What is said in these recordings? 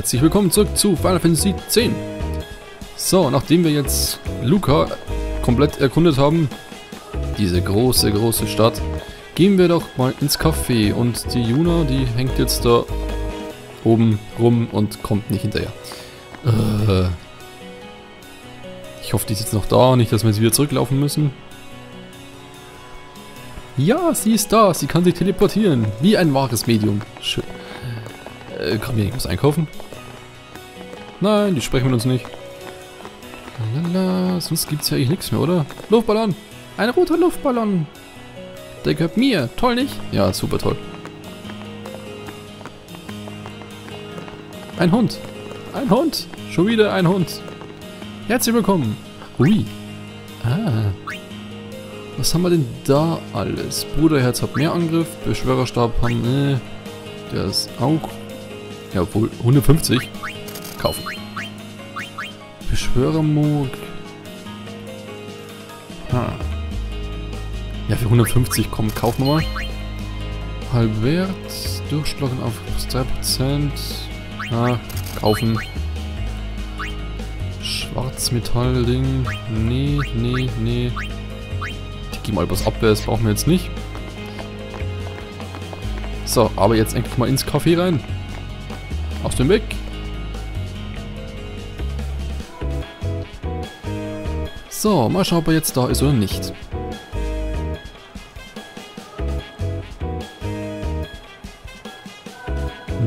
herzlich willkommen zurück zu Final Fantasy X. So, nachdem wir jetzt Luca komplett erkundet haben, diese große, große Stadt, gehen wir doch mal ins Café und die Juna, die hängt jetzt da oben rum und kommt nicht hinterher. Äh, ich hoffe, die ist jetzt noch da, nicht, dass wir jetzt wieder zurücklaufen müssen. Ja, sie ist da, sie kann sich teleportieren, wie ein wahres Medium. Schön. Äh, kann wir irgendwas einkaufen? Nein, die sprechen mit uns nicht. Lala, sonst gibt es ja eigentlich nichts mehr, oder? Luftballon! Ein roter Luftballon! Der gehört mir. Toll, nicht? Ja, super toll. Ein Hund. Ein Hund. Schon wieder ein Hund. Herzlich willkommen. Ui. Ah. Was haben wir denn da alles? Bruderherz hat mehr Angriff. Beschwörerstab haben... Ne. Der ist auch ja, obwohl 150. Kaufen. Beschwörermog. Ha. Ja, für 150 kommen, kaufen wir mal. Halbwert. Durchschlagen auf 3%. Ah, kaufen. Schwarzmetallding. Nee, nee, nee. Ich gehe mal übers Abwehr, das brauchen wir jetzt nicht. So, aber jetzt endlich mal ins Café rein. Aus dem Weg. So, mal schauen, ob er jetzt da ist oder nicht.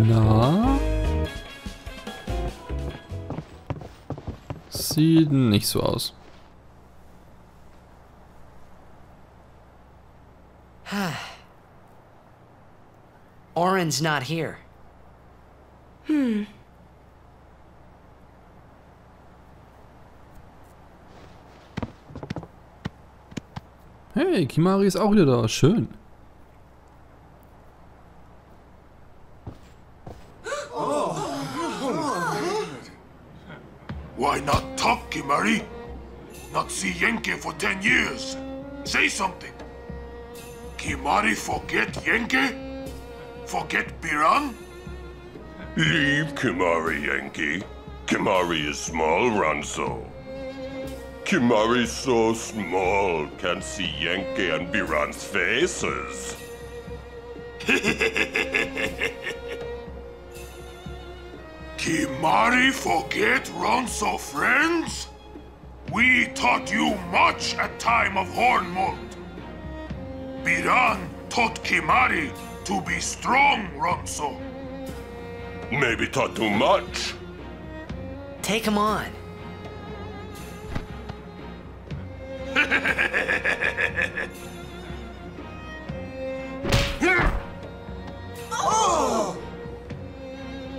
Na? Sieht nicht so aus. Oren's not here. Hmm. Hey, Kimari ist auch wieder da. Schön. Why not talk, Kimari? Not see Yenke for ten years. Say something. Kimari forget Yenke? Forget Biran? Leave Kimari, Yankee. Kimari is small, Ranso. Kimari's so small, can't see Yankee and Biran's faces. Kimari forget Ronso friends? We taught you much at time of Hornmold. Biran taught Kimari to be strong, Ronso. Maybe taught too much. Take him on.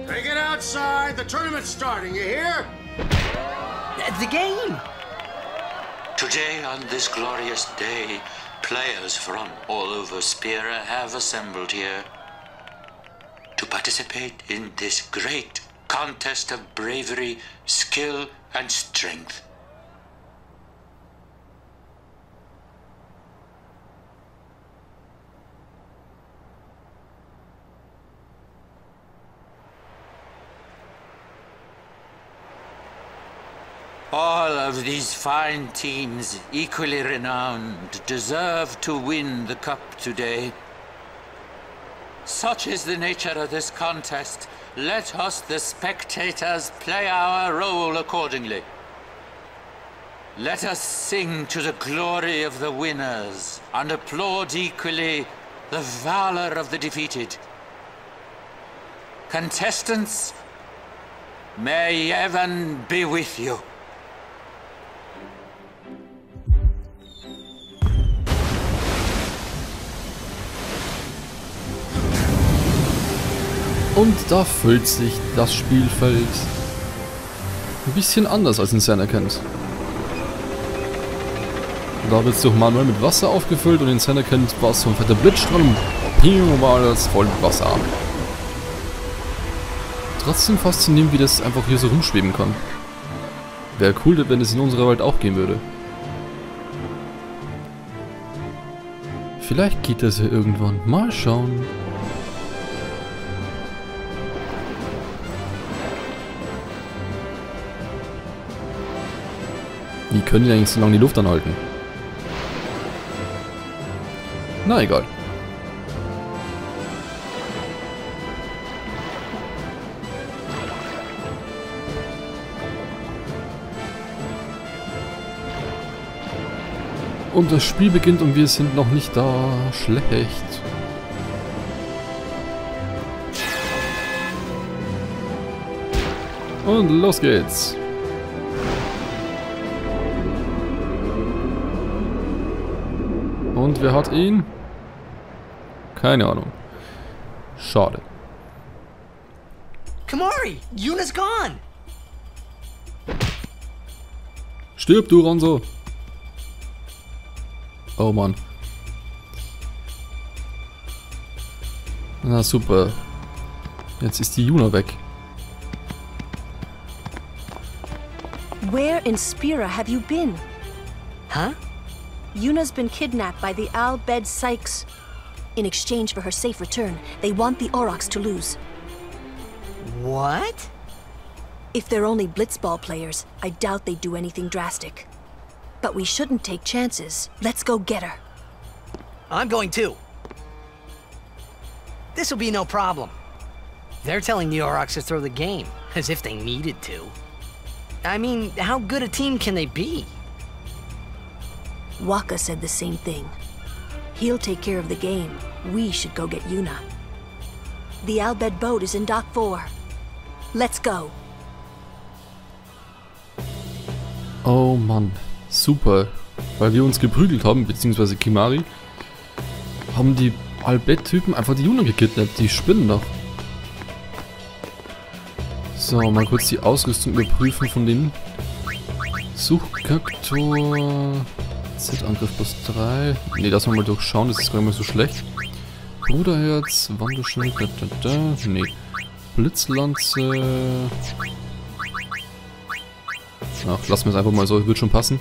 Take it outside. The tournament's starting, you hear? The game! Today, on this glorious day, players from all over Spira have assembled here to participate in this great contest of bravery, skill, and strength. All of these fine teams, equally renowned, deserve to win the cup today. Such is the nature of this contest. Let us, the spectators, play our role accordingly. Let us sing to the glory of the winners and applaud equally the valor of the defeated. Contestants, may heaven be with you. Und da füllt sich das Spielfeld ein bisschen anders als in Senekent. Da wird es durch Manuel mit Wasser aufgefüllt und in Senekent war es so ein fetter Blitzstrahl und Ping war das voll mit Wasser. Trotzdem faszinierend, wie das einfach hier so rumschweben kann. Wäre cool, wenn es in unserer Welt auch gehen würde. Vielleicht geht das ja irgendwann. Mal schauen. Können die eigentlich so lange die Luft anhalten? Na egal. Und das Spiel beginnt und wir sind noch nicht da. Schlecht. Und los geht's. Und wer hat ihn? Keine Ahnung. Schade. Kamari, Yuna's gone. Stirb, du Ronso. Oh Mann. Na super. Jetzt ist die Juna weg. Where in Spira have you been? Huh? Yuna's been kidnapped by the Al Bed Sykes. In exchange for her safe return, they want the Aurochs to lose. What? If they're only blitzball players, I doubt they'd do anything drastic. But we shouldn't take chances. Let's go get her. I'm going too. This will be no problem. They're telling the Aurochs to throw the game, as if they needed to. I mean, how good a team can they be? Waka said the same thing. He'll take care of the game. We should go get Yuna. The Albed boat is in Dock 4. Let's go. Oh Mann. Super. Weil wir uns geprügelt haben, beziehungsweise Kimari, haben die Albet-Typen einfach die Juna gekidnappt. Die spinnen doch. So, mal kurz die Ausrüstung überprüfen von denen. Suchkaktor. Z-Angriff plus 3. Ne, das mal durchschauen, das ist gar nicht mehr so schlecht. Bruderherz, Wandelschnell, da, da, da. Ne. Blitzlanze. Ach, lassen wir es einfach mal so, wird schon passen.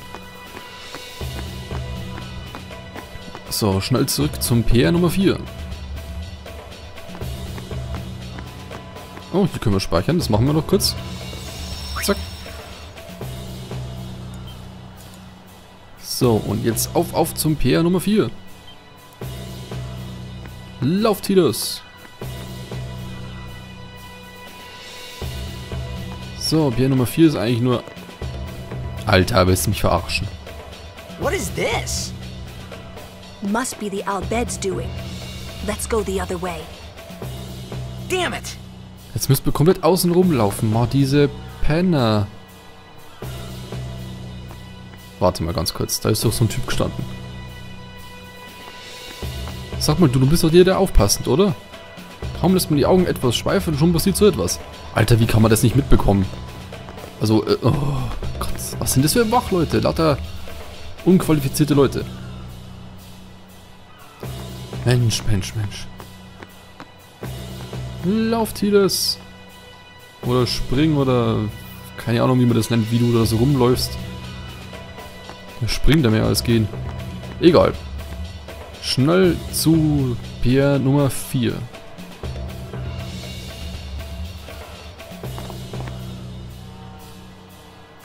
So, schnell zurück zum PR Nummer 4. Oh, hier können wir speichern, das machen wir noch kurz. So, und jetzt auf, auf zum PR Nummer 4. Lauf, Titus. So, PR Nummer 4 ist eigentlich nur... Alter, willst du mich verarschen? What is this? Must be the Albed's doing. Let's go the other way. Damn it! Jetzt müssen wir komplett außen rumlaufen. Mal diese Penner. Warte mal ganz kurz. Da ist doch so ein Typ gestanden. Sag mal, du, du bist doch dir der aufpassend, oder? Kaum lässt man die Augen etwas schweifen, schon passiert so etwas. Alter, wie kann man das nicht mitbekommen? Also, äh, oh Gott, was sind das für Wachleute? Lauter unqualifizierte Leute. Mensch, Mensch, Mensch. Lauf, Tides. Oder spring oder... Keine Ahnung, wie man das nennt, wie du da so rumläufst. Springt da mehr als gehen. Egal. Schnell zu Pier Nummer 4.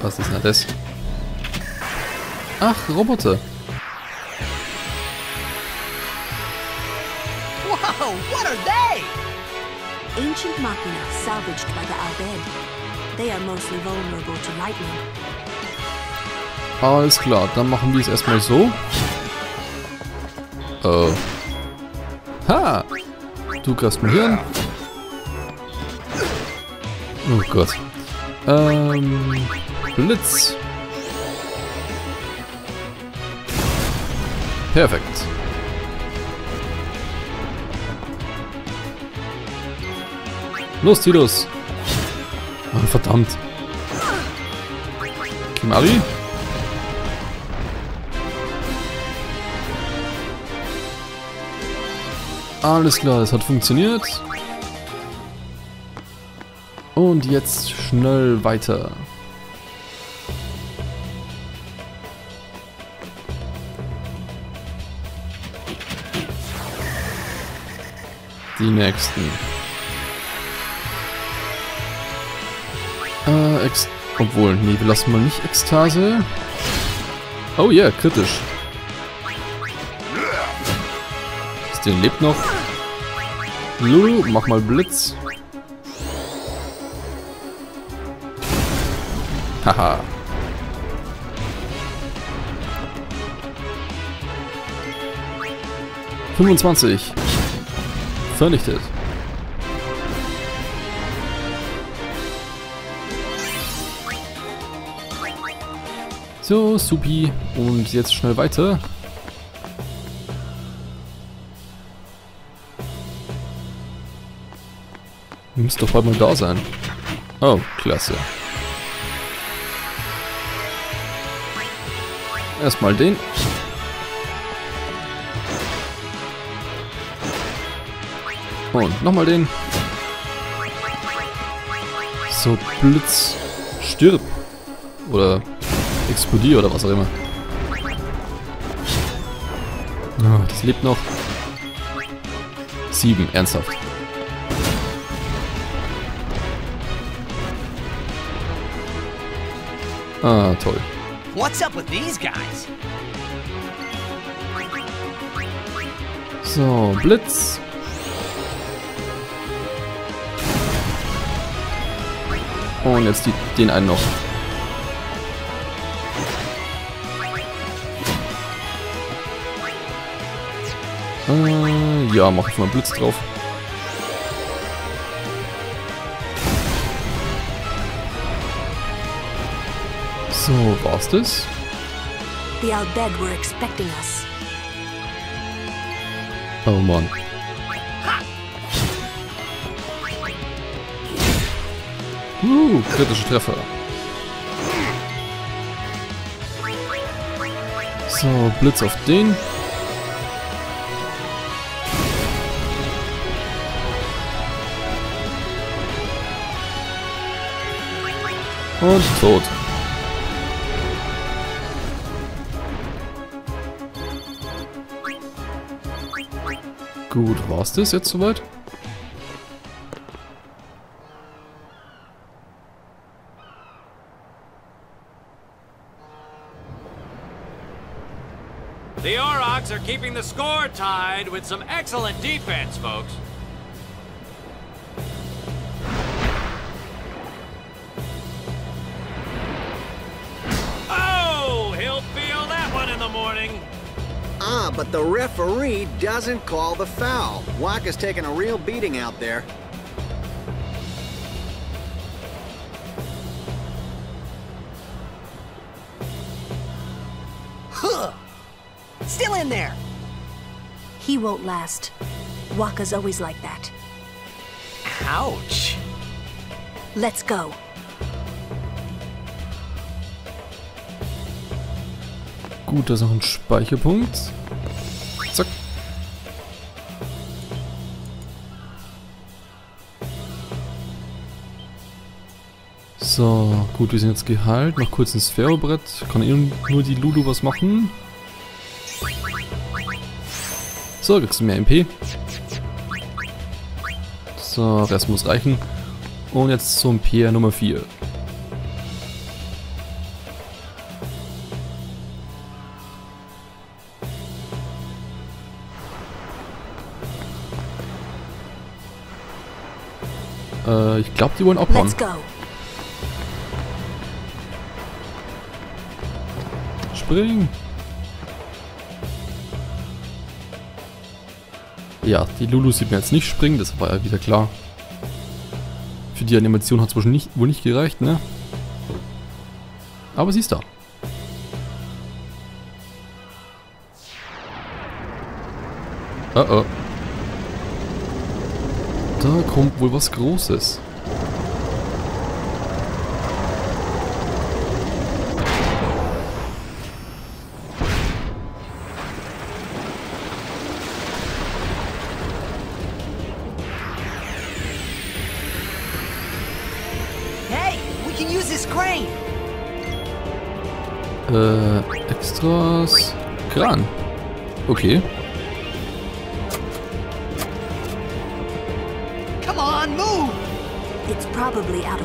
Was ist denn das? Ach, Roboter. Whoa, what are they? Ancient Machina salvaged by the Albed. They are mostly vulnerable to lightning. Alles klar, dann machen wir es erstmal so. Äh. Ha! Du greifst mal hin. Oh Gott. Ähm. Blitz. Perfekt. Los, Titus. Oh, verdammt. Kimari? Alles klar, es hat funktioniert. Und jetzt schnell weiter. Die nächsten. Äh, obwohl, nee, wir lassen mal nicht Ekstase. Oh yeah, kritisch. Den lebt noch. Lulu, mach mal Blitz. Haha. Fünfundzwanzig. Vernichtet. So, supi. Und jetzt schnell weiter. Müsste doch bald mal da sein. Oh, klasse. Erstmal den. Und nochmal den. So, Blitz. Stirb. Oder explodier oder was auch immer. Oh, das lebt noch. Sieben, ernsthaft. Ah, toll. What's up with these guys? So, Blitz. Und jetzt die, den einen noch. Äh, ja, mach ich mal Blitz drauf. So, war's das? The Albed were expecting us. Oh Mann. Uh, kritische Treffer. So, Blitz auf den. Und tot. Gut, war's das jetzt soweit? The Aurochs are keeping the score tied with some excellent defense, folks. But the referee doesn't call the foul. Waka's taking a real beating out there. Huh! Still in there! He won't last. Waka's always like that. Ouch! Let's go. Gut, da ist noch ein Speicherpunkt. So, gut, wir sind jetzt geheilt. Noch kurz ein Sphärobrett. Kann eh nur die Lulu was machen. So, kriegst du mehr MP. So, Rest muss reichen. Und jetzt zum Pier Nummer 4. Äh, ich glaube, die wollen abhauen. Let's go. Spring! Ja, die Lulu sieht mir jetzt nicht springen, das war ja wieder klar. Für die Animation hat es wohl nicht, wohl nicht gereicht, ne? Aber sie ist da. Oh oh. Da kommt wohl was Großes.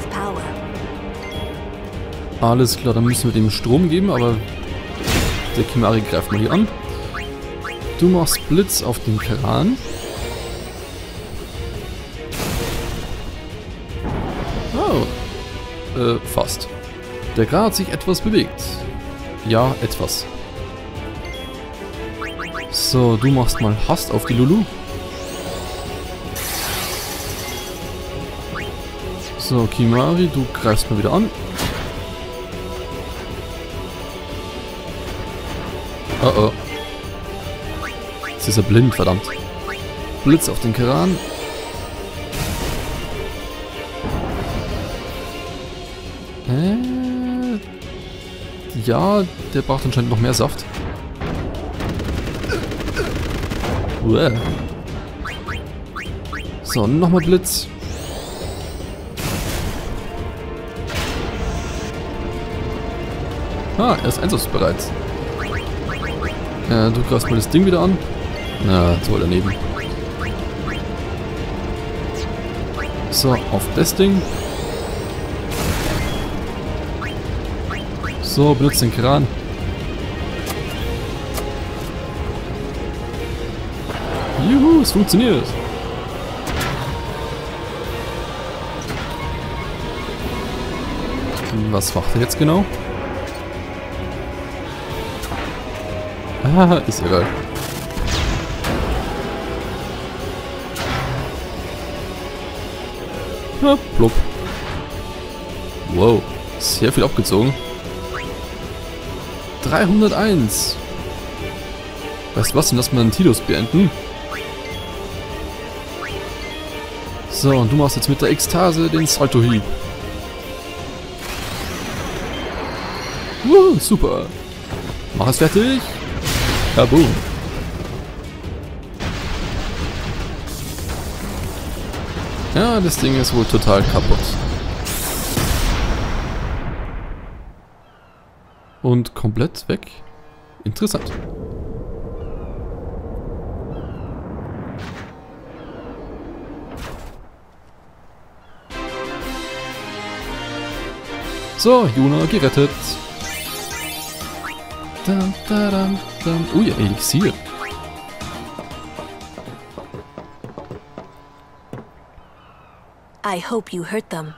Power. Alles klar, dann müssen wir dem Strom geben, aber Der Kimari greift mal hier an. Du machst Blitz auf den Kran. Oh. Äh, fast. Der Kran hat sich etwas bewegt. Ja, etwas. So, du machst mal Hast auf die Lulu. So, Kimari, du greifst mal wieder an. Oh oh. Jetzt ist er blind, verdammt. Blitz auf den Keran. Äh, ja, der braucht anscheinend noch mehr Saft. Uah. So, nochmal Blitz. Ah, er ist einsatzbereit. Äh, du greifst mal das Ding wieder an. Na, toll daneben. So, auf das Ding. So, benutzt den Kran. Es funktioniert. Was macht er jetzt genau? Ah, ist egal. Ja, plopp. Wow, sehr viel abgezogen. 301. Weißt du was, denn mal einen Tidus beenden. So, und du machst jetzt mit der Ekstase den Salto-Hieb. Uh, super. Mach es fertig. Kaboom. Ja, das Ding ist wohl total kaputt. Und komplett weg. Interessant. So, Juna gerettet. Dum, da, dum, dum. Ui, Elixier. I hope you hurt them.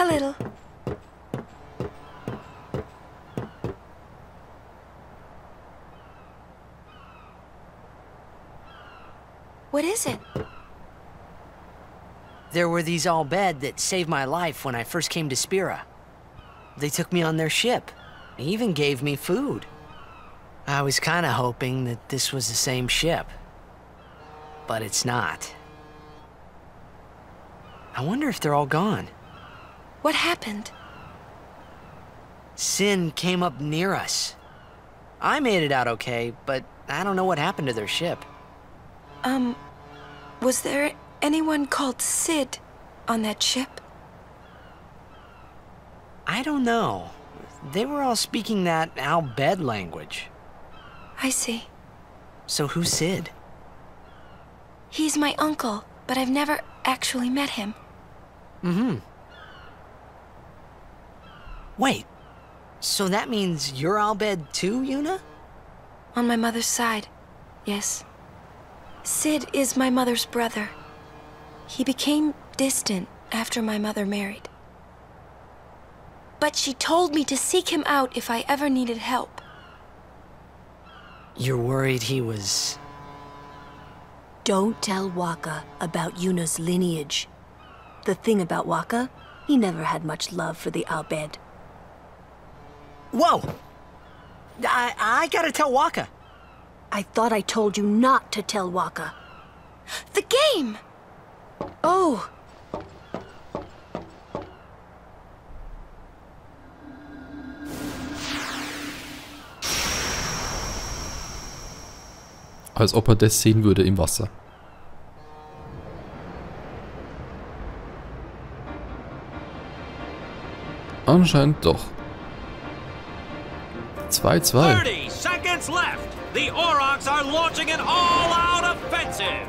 A little. What is it? There were these Al Bed that saved my life when I first came to Spira. They took me on their ship. They even gave me food. I was kinda hoping that this was the same ship. But it's not. I wonder if they're all gone. What happened? Sin came up near us. I made it out okay, but I don't know what happened to their ship. Um, was there anyone called Sid on that ship? I don't know. They were all speaking that Al Bed language. I see. So who's Sid? He's my uncle, but I've never actually met him. Mm-hmm. Wait. So that means you're Al Bed too, Yuna? On my mother's side, yes. Sid is my mother's brother. He became distant after my mother married. But she told me to seek him out if I ever needed help. You're worried he was... Don't tell Waka about Yuna's lineage. The thing about Waka, he never had much love for the Albed. Whoa! I, I gotta tell Waka. I thought I told you not to tell Waka. The game! Oh, Als ob er das sehen würde im Wasser. Anscheinend doch. 2-2. 30 seconds left. The Aurochs are launching an all-out offensive.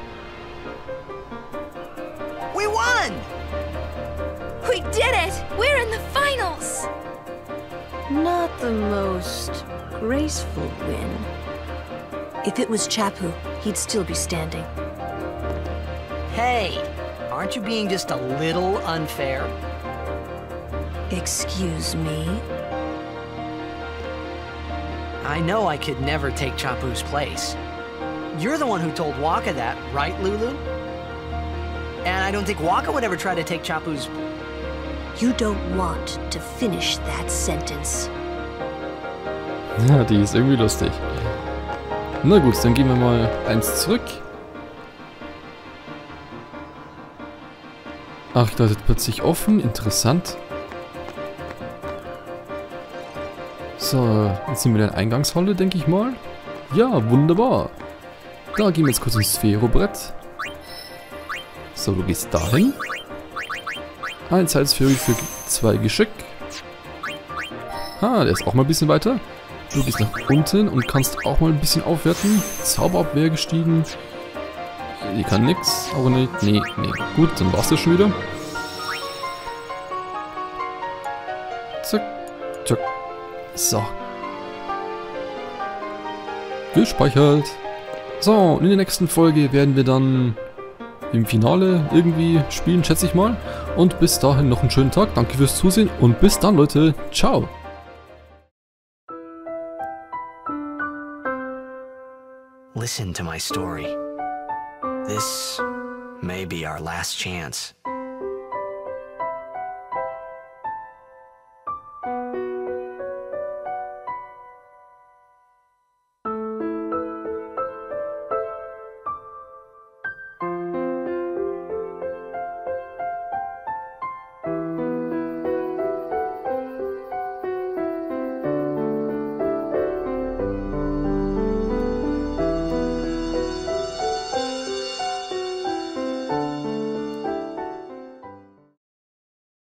most graceful win. If it was Chapu, he'd still be standing. Hey, aren't you being just a little unfair? Excuse me? I know I could never take Chapu's place. You're the one who told Waka that, right, Lulu? And I don't think Waka would ever try to take Chapu's... You don't want to finish that sentence. Ja, die ist irgendwie lustig. Na gut, dann gehen wir mal eins zurück. Ach, da ist plötzlich offen. Interessant. So, jetzt sind wir in der Eingangshalle, denke ich mal. Ja, wunderbar. Da gehen wir jetzt kurz ins Sphärobrett. So, du gehst dahin. Ein Zeitsphäre für zwei Geschick. Ah, der ist auch mal ein bisschen weiter. Du gehst nach unten und kannst auch mal ein bisschen aufwerten. Zauberabwehr gestiegen. Die kann nix, aber nicht. Nee, nee. Gut, dann war's das schon wieder. Zack, zack. So. Gespeichert. So, und in der nächsten Folge werden wir dann im Finale irgendwie spielen, schätze ich mal. Und bis dahin noch einen schönen Tag. Danke fürs Zusehen und bis dann, Leute. Ciao. Listen to my story. This may be our last chance.